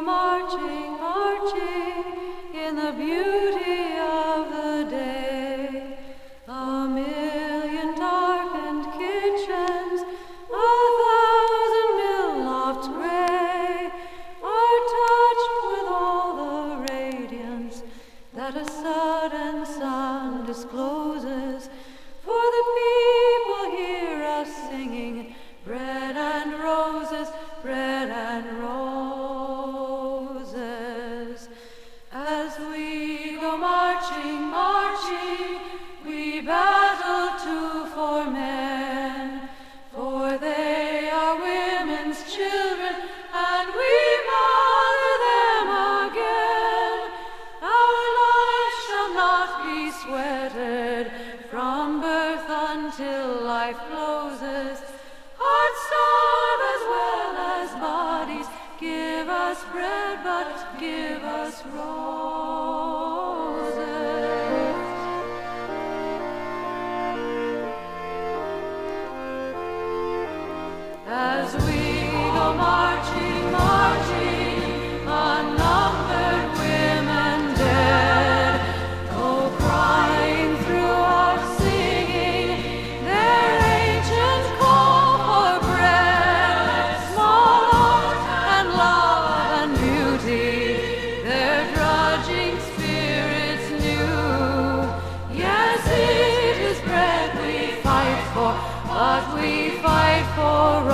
marching, marching in the beauty of the day. A million darkened kitchens, a thousand gray, are touched with all the radiance that a sudden sun discloses. sweated from birth until life closes. Hearts starve as well as bodies. Give us bread, but give us raw. we fight for